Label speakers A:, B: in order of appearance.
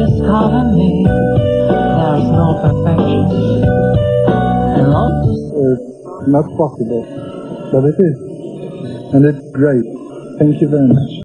A: It's not possible, but it is. And it's great. Thank you very much.